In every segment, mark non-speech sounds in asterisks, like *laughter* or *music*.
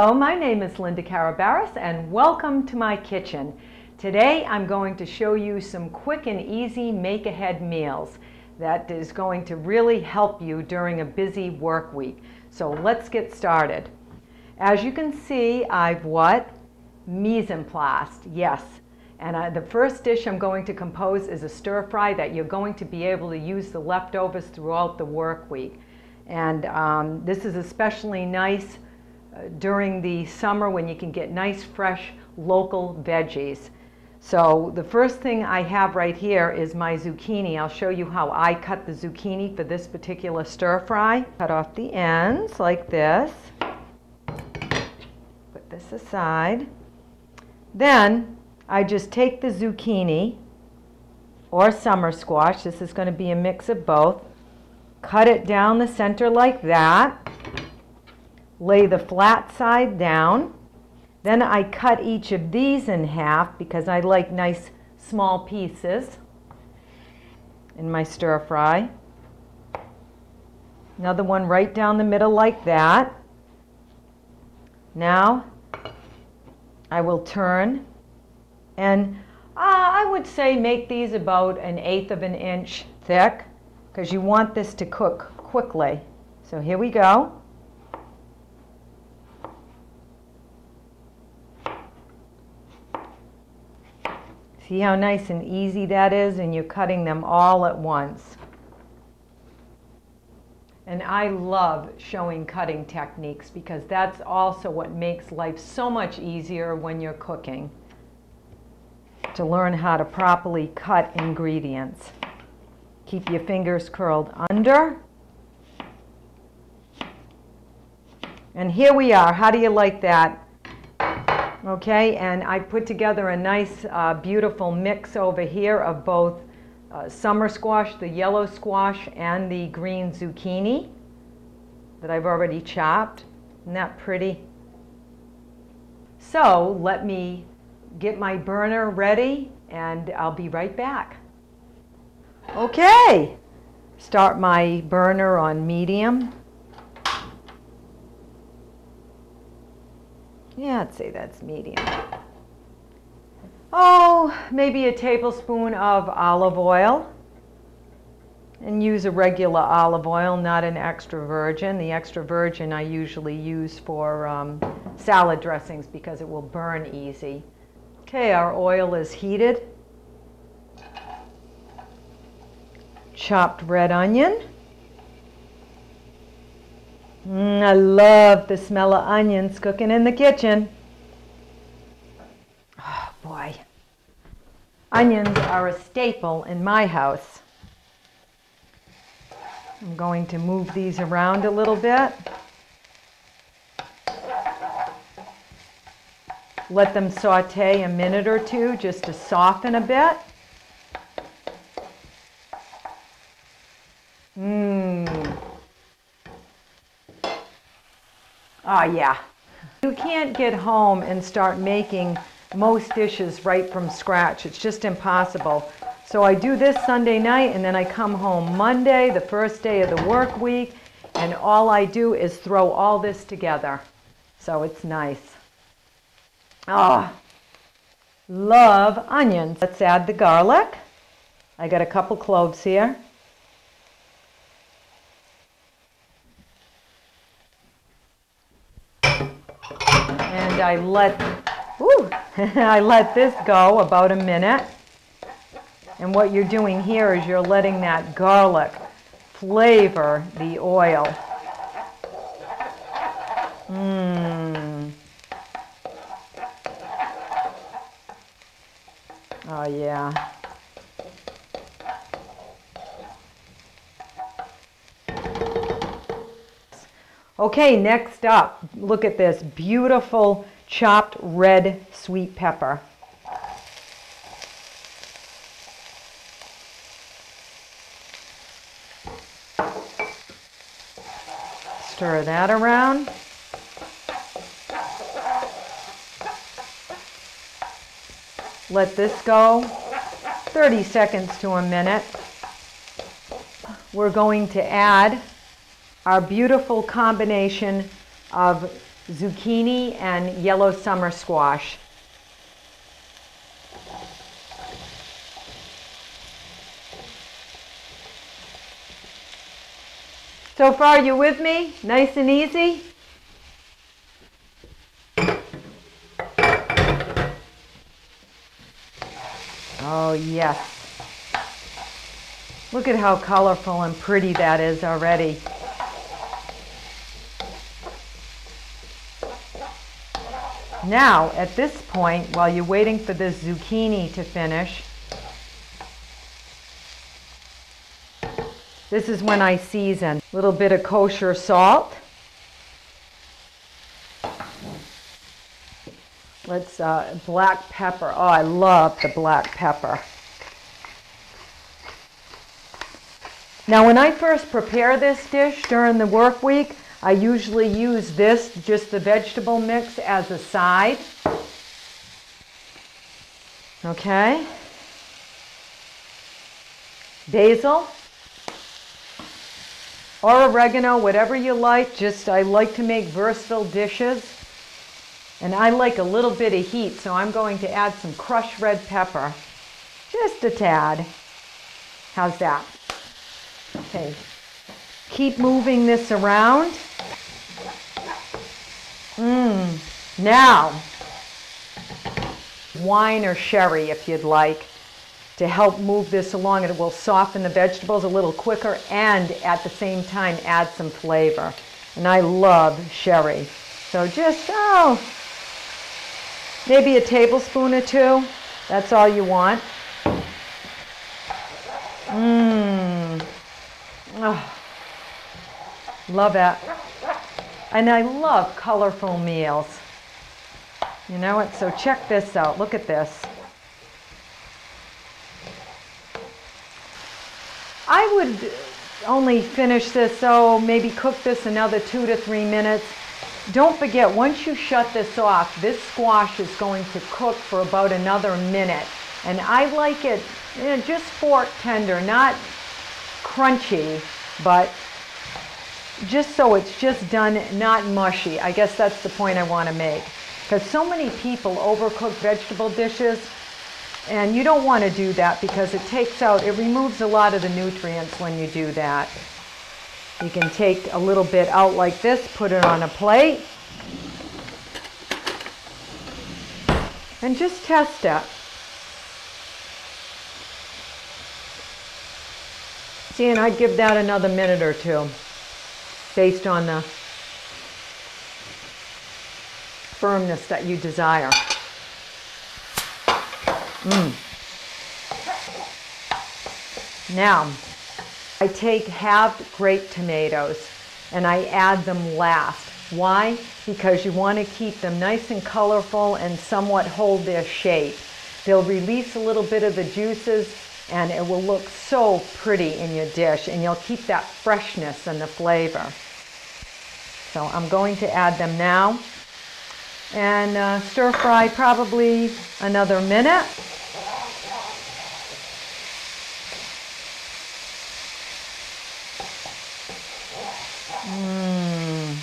Hello, my name is Linda Carabaris and welcome to my kitchen. Today I'm going to show you some quick and easy make-ahead meals that is going to really help you during a busy work week. So let's get started. As you can see, I've what? Mise en place, yes. And uh, the first dish I'm going to compose is a stir fry that you're going to be able to use the leftovers throughout the work week. And um, this is especially nice Uh, during the summer when you can get nice fresh local veggies. So the first thing I have right here is my zucchini. I'll show you how I cut the zucchini for this particular stir fry. Cut off the ends like this. Put this aside. Then I just take the zucchini or summer squash. This is going to be a mix of both. Cut it down the center like that lay the flat side down. Then I cut each of these in half because I like nice small pieces in my stir fry. Another one right down the middle like that. Now I will turn and uh, I would say make these about an eighth of an inch thick because you want this to cook quickly. So here we go. See how nice and easy that is? And you're cutting them all at once. And I love showing cutting techniques because that's also what makes life so much easier when you're cooking. To learn how to properly cut ingredients. Keep your fingers curled under. And here we are. How do you like that? Okay, and I put together a nice, uh, beautiful mix over here of both uh, summer squash, the yellow squash, and the green zucchini that I've already chopped. Isn't that pretty? So let me get my burner ready and I'll be right back. Okay, start my burner on medium. Yeah, I'd say that's medium. Oh, maybe a tablespoon of olive oil. And use a regular olive oil, not an extra virgin. The extra virgin I usually use for um, salad dressings because it will burn easy. Okay, our oil is heated. Chopped red onion. Mm, I love the smell of onions cooking in the kitchen. Oh boy. Onions are a staple in my house. I'm going to move these around a little bit. Let them saute a minute or two just to soften a bit. Oh, yeah. You can't get home and start making most dishes right from scratch. It's just impossible. So I do this Sunday night and then I come home Monday, the first day of the work week, and all I do is throw all this together. So it's nice. Ah, oh, love onions. Let's add the garlic. I got a couple cloves here. And I let, ooh, *laughs* I let this go about a minute. And what you're doing here is you're letting that garlic flavor the oil. Mmm. Oh yeah. Okay, next up, look at this beautiful chopped red sweet pepper. Stir that around. Let this go 30 seconds to a minute. We're going to add our beautiful combination of zucchini and yellow summer squash. So far, you with me? Nice and easy? Oh, yes. Look at how colorful and pretty that is already. Now, at this point, while you're waiting for this zucchini to finish, this is when I season. A little bit of kosher salt. Let's, uh, black pepper. Oh, I love the black pepper. Now, when I first prepare this dish during the work week, I usually use this, just the vegetable mix, as a side. Okay. Basil or oregano, whatever you like. Just, I like to make versatile dishes. And I like a little bit of heat, so I'm going to add some crushed red pepper. Just a tad. How's that? Okay. Keep moving this around. Mmm. Now, wine or sherry if you'd like to help move this along. It will soften the vegetables a little quicker and at the same time add some flavor. And I love sherry. So just, oh, maybe a tablespoon or two. That's all you want. Mmm. Oh, love it. And I love colorful meals. You know what? So check this out. Look at this. I would only finish this, so maybe cook this another two to three minutes. Don't forget, once you shut this off, this squash is going to cook for about another minute. And I like it you know, just fork tender, not crunchy, but just so it's just done, not mushy. I guess that's the point I want to make. Because so many people overcook vegetable dishes, and you don't want to do that because it takes out, it removes a lot of the nutrients when you do that. You can take a little bit out like this, put it on a plate, and just test it. See, and I'd give that another minute or two based on the firmness that you desire. Mm. Now, I take halved grape tomatoes and I add them last. Why? Because you want to keep them nice and colorful and somewhat hold their shape. They'll release a little bit of the juices and it will look so pretty in your dish and you'll keep that freshness and the flavor. So I'm going to add them now and uh, stir fry probably another minute. Mmm.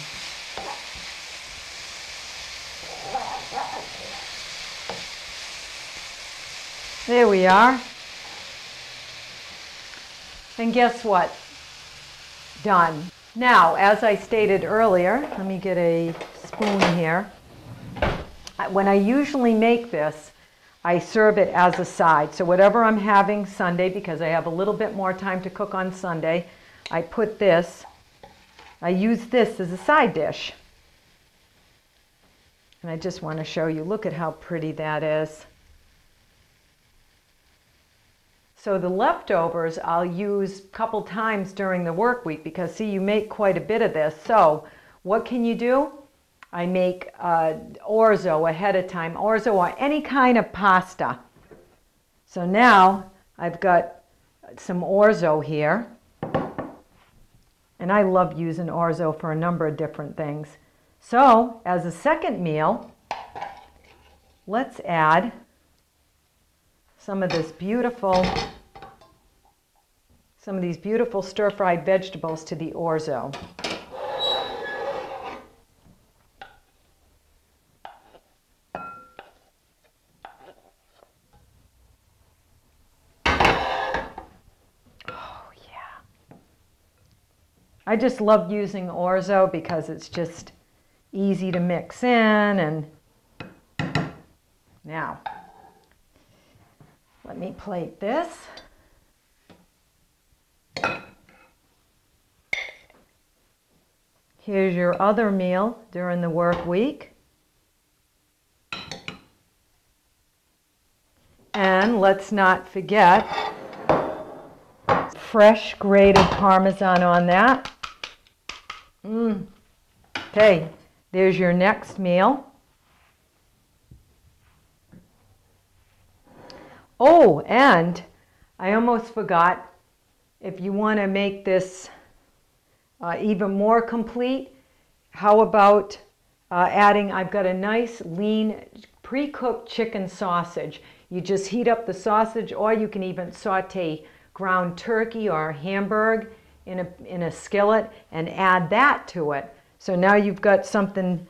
There we are. And guess what? Done. Now, as I stated earlier, let me get a spoon here. When I usually make this, I serve it as a side. So whatever I'm having Sunday, because I have a little bit more time to cook on Sunday, I put this, I use this as a side dish. And I just want to show you, look at how pretty that is. So the leftovers I'll use a couple times during the work week because see you make quite a bit of this. So what can you do? I make uh, orzo ahead of time, orzo or any kind of pasta. So now I've got some orzo here. And I love using orzo for a number of different things. So as a second meal, let's add some of this beautiful, some of these beautiful stir-fried vegetables to the orzo. Oh, I just love using orzo because it's just easy to mix in and now let me plate this. Here's your other meal during the work week. And let's not forget fresh grated Parmesan on that. Mm. Okay, there's your next meal. Oh, and I almost forgot, if you want to make this uh, even more complete, how about uh, adding, I've got a nice lean pre-cooked chicken sausage. You just heat up the sausage or you can even saute ground turkey or Hamburg in a, in a skillet and add that to it. So now you've got something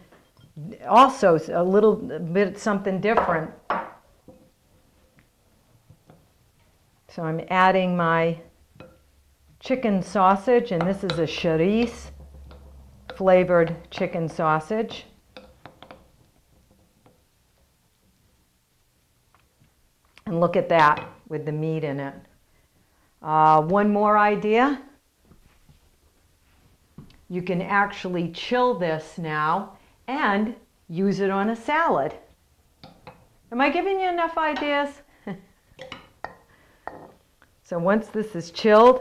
also a little bit something different. So I'm adding my chicken sausage and this is a chorizo flavored chicken sausage. And look at that with the meat in it. Uh, one more idea. You can actually chill this now and use it on a salad. Am I giving you enough ideas? So once this is chilled,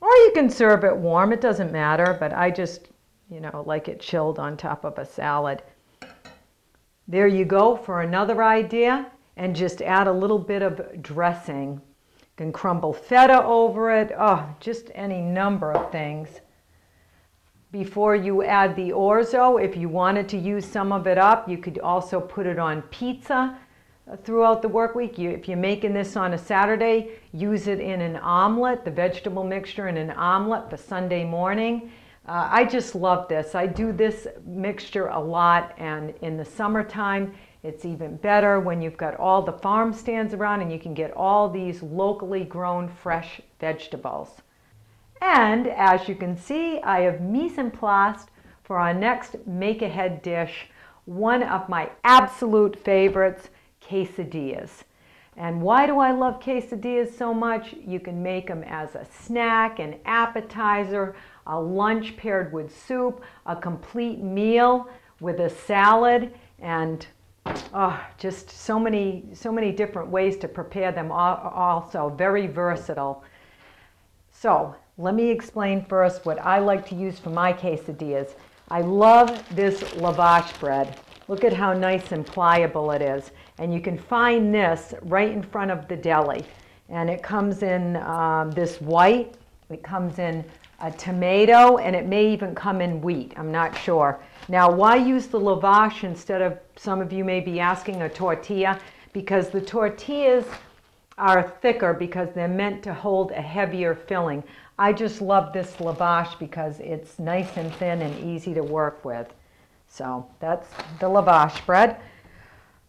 or you can serve it warm, it doesn't matter, but I just, you know, like it chilled on top of a salad. There you go for another idea and just add a little bit of dressing. You can crumble feta over it. Oh, just any number of things. Before you add the orzo, if you wanted to use some of it up, you could also put it on pizza throughout the work week. You, if you're making this on a Saturday, use it in an omelet, the vegetable mixture in an omelet for Sunday morning. Uh, I just love this. I do this mixture a lot and in the summertime it's even better when you've got all the farm stands around and you can get all these locally grown fresh vegetables. And as you can see, I have mise en place for our next make-ahead dish, one of my absolute favorites, quesadillas. And why do I love quesadillas so much? You can make them as a snack, an appetizer, a lunch paired with soup, a complete meal with a salad, and Oh, just so many, so many different ways to prepare them also, very versatile. So let me explain first what I like to use for my quesadillas. I love this lavash bread. Look at how nice and pliable it is. And you can find this right in front of the deli. And it comes in um, this white, it comes in a tomato, and it may even come in wheat. I'm not sure. Now, why use the lavash instead of, some of you may be asking, a tortilla? Because the tortillas are thicker because they're meant to hold a heavier filling. I just love this lavash because it's nice and thin and easy to work with. So that's the lavash bread.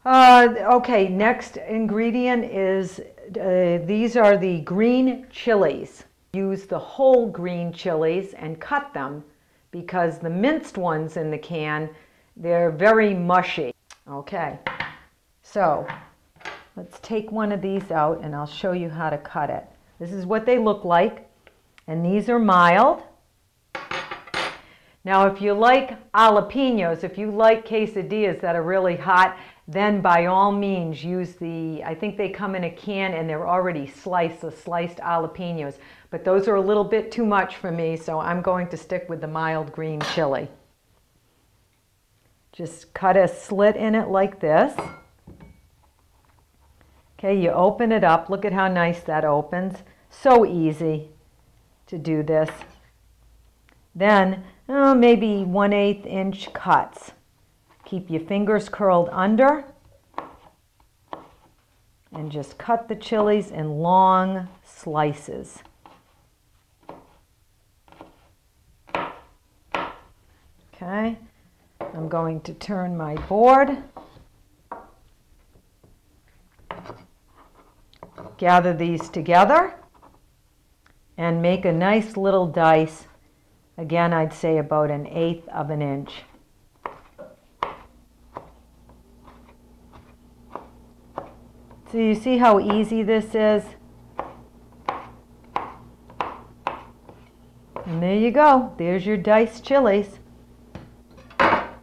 Uh, okay, next ingredient is, uh, these are the green chilies. Use the whole green chilies and cut them because the minced ones in the can, they're very mushy. Okay, so let's take one of these out and I'll show you how to cut it. This is what they look like, and these are mild. Now, if you like jalapenos, if you like quesadillas that are really hot, then by all means use the, I think they come in a can and they're already sliced, the sliced jalapenos. But those are a little bit too much for me, so I'm going to stick with the mild green chili. Just cut a slit in it like this. Okay, you open it up. Look at how nice that opens. So easy to do this. Then, oh, maybe 1 8 inch cuts. Keep your fingers curled under and just cut the chilies in long slices. Okay, I'm going to turn my board. Gather these together. and make a nice little dice. Again, I'd say about an eighth of an inch. So you see how easy this is? And there you go. There's your diced chilies. Let's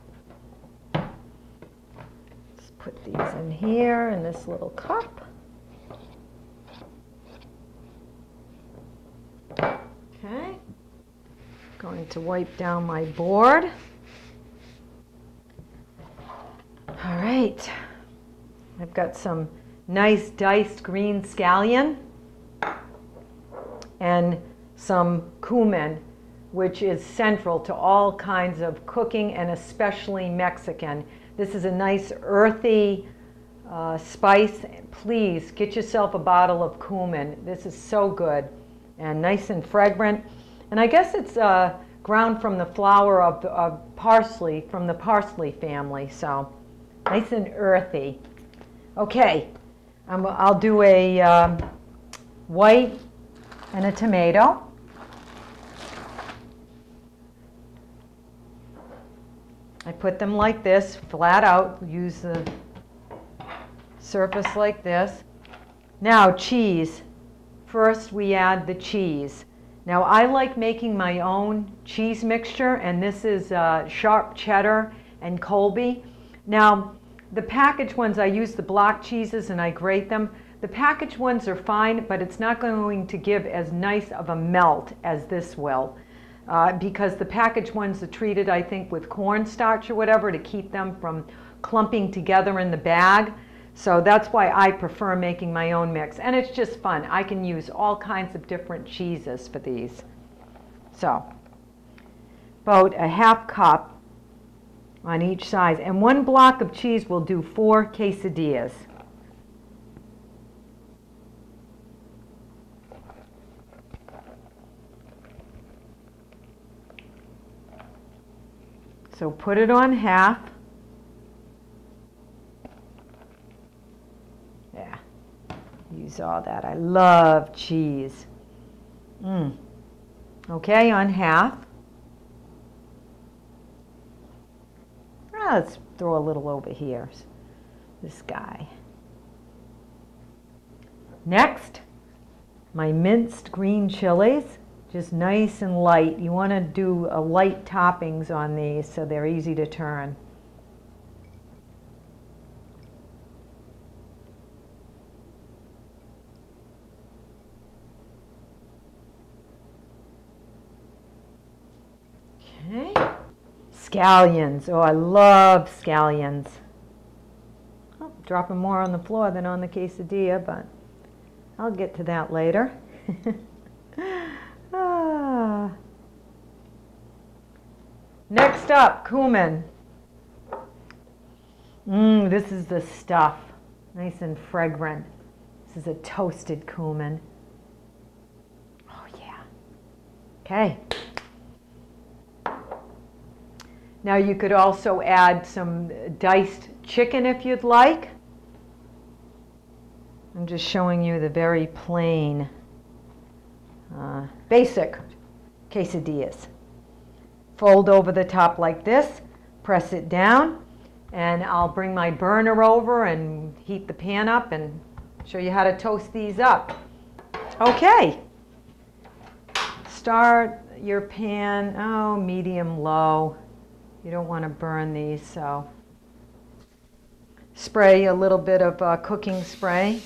put these in here in this little cup. Okay. To wipe down my board. All right. I've got some nice diced green scallion and some cumin, which is central to all kinds of cooking and especially Mexican. This is a nice earthy uh, spice. Please get yourself a bottle of cumin. This is so good and nice and fragrant. And I guess it's uh, ground from the flower of, of parsley, from the parsley family, so nice and earthy. Okay, um, I'll do a um, white and a tomato. I put them like this, flat out, use the surface like this. Now cheese. First we add the cheese. Now I like making my own cheese mixture and this is uh, sharp cheddar and Colby. Now the packaged ones, I use the block cheeses and I grate them. The packaged ones are fine, but it's not going to give as nice of a melt as this will. Uh, because the packaged ones are treated, I think, with cornstarch or whatever to keep them from clumping together in the bag. So that's why I prefer making my own mix. And it's just fun. I can use all kinds of different cheeses for these. So, about a half cup on each side. And one block of cheese will do four quesadillas. So put it on half. Yeah, use all that. I love cheese. Mm. Okay, on half. let's throw a little over here. This guy. Next, my minced green chilies, just nice and light. You want to do a light toppings on these so they're easy to turn. Scallions. Oh, I love scallions. Oh, dropping more on the floor than on the quesadilla, but I'll get to that later. *laughs* ah. Next up, cumin. Mmm, this is the stuff. Nice and fragrant. This is a toasted cumin. Oh, yeah. Okay. Now you could also add some diced chicken if you'd like. I'm just showing you the very plain, uh, basic quesadillas. Fold over the top like this, press it down, and I'll bring my burner over and heat the pan up and show you how to toast these up. Okay. Start your pan, oh, medium low. You don't want to burn these, so spray a little bit of uh, cooking spray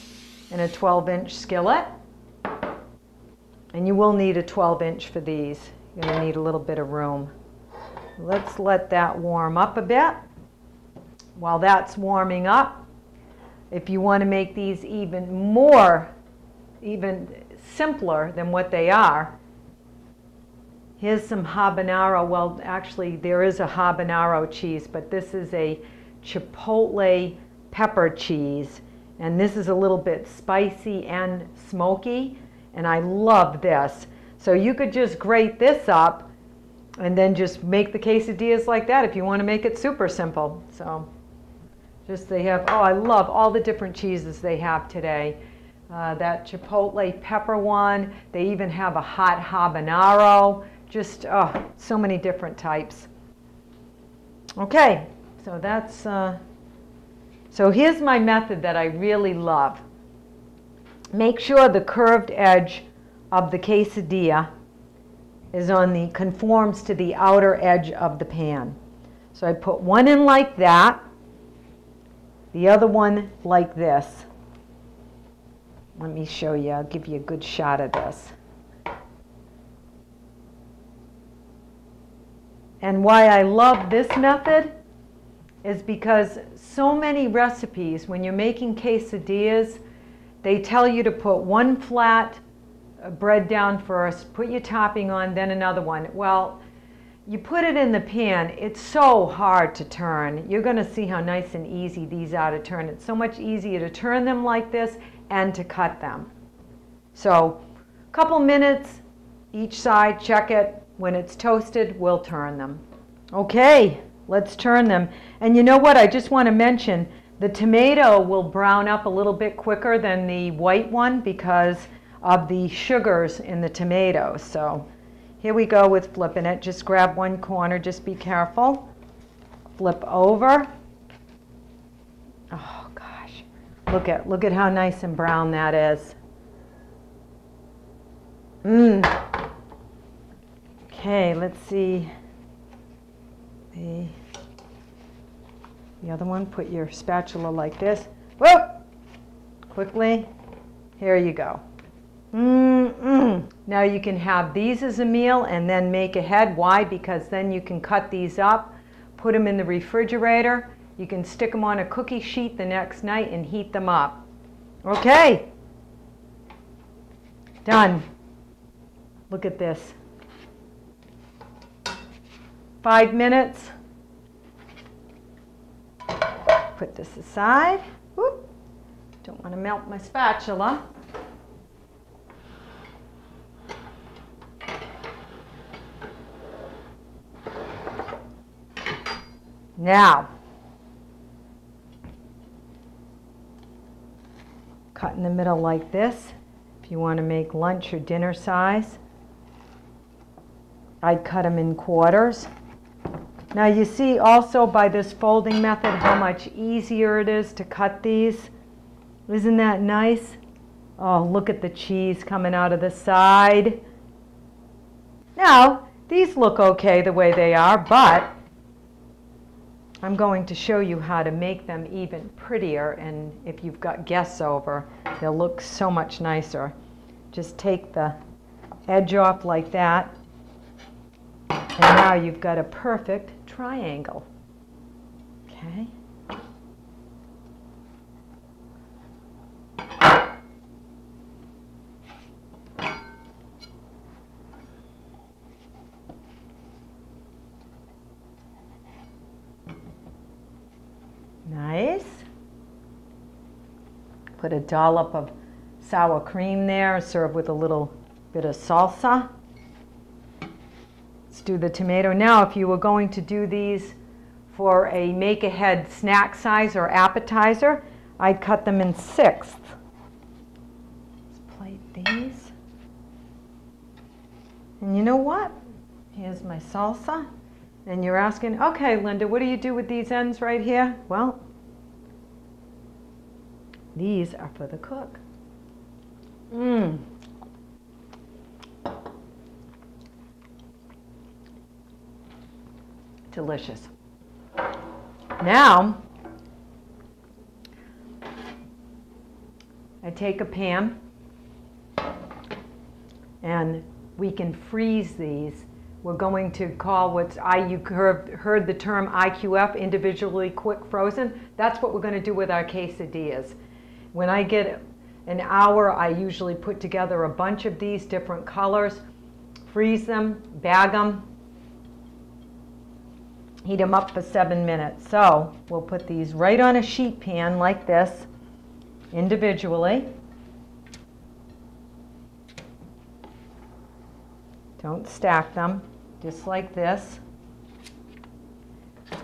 in a 12 inch skillet. And you will need a 12 inch for these. You're going to need a little bit of room. Let's let that warm up a bit. While that's warming up, if you want to make these even more, even simpler than what they are, Here's some habanero. Well, actually, there is a habanero cheese, but this is a chipotle pepper cheese. And this is a little bit spicy and smoky. And I love this. So you could just grate this up and then just make the quesadillas like that if you want to make it super simple. So just they have, oh, I love all the different cheeses they have today. uh, that chipotle pepper one. They even have a hot habanero. Just oh, so many different types. Okay, so that's, uh, so here's my method that I really love. Make sure the curved edge of the quesadilla is on the, conforms to the outer edge of the pan. So I put one in like that, the other one like this. Let me show you, I'll give you a good shot of this. And why I love this method is because so many recipes, when you're making quesadillas, they tell you to put one flat uh, bread down first, put your topping on, then another one. Well, you put it in the pan, it's so hard to turn. You're going to see how nice and easy these are to turn. It's so much easier to turn them like this and to cut them. So a couple minutes each side, check it. When it's toasted, we'll turn them. Okay, let's turn them. And you know what, I just want to mention, the tomato will brown up a little bit quicker than the white one because of the sugars in the tomato. So here we go with flipping it. Just grab one corner, just be careful. Flip over. Oh gosh. Look at look at how nice and brown that is. Mmm. Okay, let's see. The, the other one, put your spatula like this. Whoop! Quickly. Here you go. Mm-mm. Now you can have these as a meal and then make ahead. Why? Because then you can cut these up, put them in the refrigerator. You can stick them on a cookie sheet the next night and heat them up. Okay. Done. Look at this. Five minutes. Put this aside. Don't want to melt my spatula. Now, cut in the middle like this. If you want to make lunch or dinner size, I'd cut them in quarters. Now you see also by this folding method how much easier it is to cut these. Isn't that nice? Oh, look at the cheese coming out of the side. Now, these look okay the way they are, but I'm going to show you how to make them even prettier and if you've got guests over, they'll look so much nicer. Just take the edge off like that and now you've got a perfect triangle. Okay? Nice. Put a dollop of sour cream there, serve with a little bit of salsa. Do the tomato. Now, if you were going to do these for a make-ahead snack size or appetizer, I'd cut them in sixths. Let's plate these. And you know what? Here's my salsa. And you're asking, okay, Linda, what do you do with these ends right here? Well, these are for the cook. Mmm. Delicious. Now, I take a pan and we can freeze these we're going to call what's I you heard the term IQF, individually quick frozen. That's what we're going to do with our quesadillas. When I get an hour, I usually put together a bunch of these different colors, freeze them, bag them, heat them up for seven minutes. So we'll put these right on a sheet pan like this individually. Don't stack them just like this.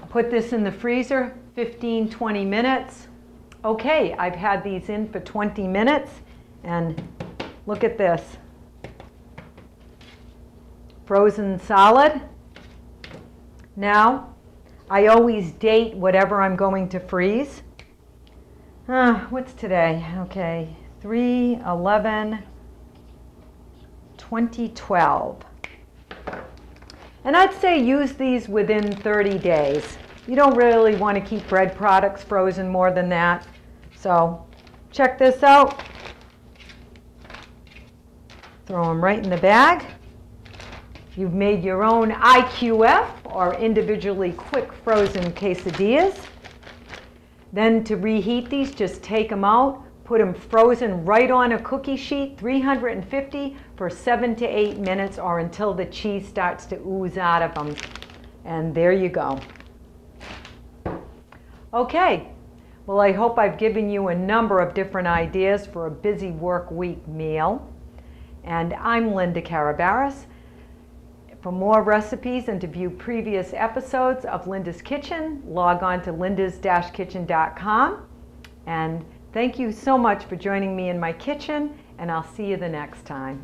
Put this in the freezer 15, 20 minutes. Okay, I've had these in for 20 minutes And look at this. Frozen solid. Now, I always date whatever I'm going to freeze. Uh, what's today? Okay, 3 11 2012. And I'd say use these within 30 days. You don't really want to keep bread products frozen more than that. So check this out. Throw them right in the bag. You've made your own IQF or individually quick frozen quesadillas. Then to reheat these, just take them out, put them frozen right on a cookie sheet, 350 for seven to eight minutes or until the cheese starts to ooze out of them. And there you go. Okay, well I hope I've given you a number of different ideas for a busy work week meal. And I'm Linda Carabaras. For more recipes and to view previous episodes of Linda's Kitchen, log on to lindas-kitchen.com. And thank you so much for joining me in my kitchen, and I'll see you the next time.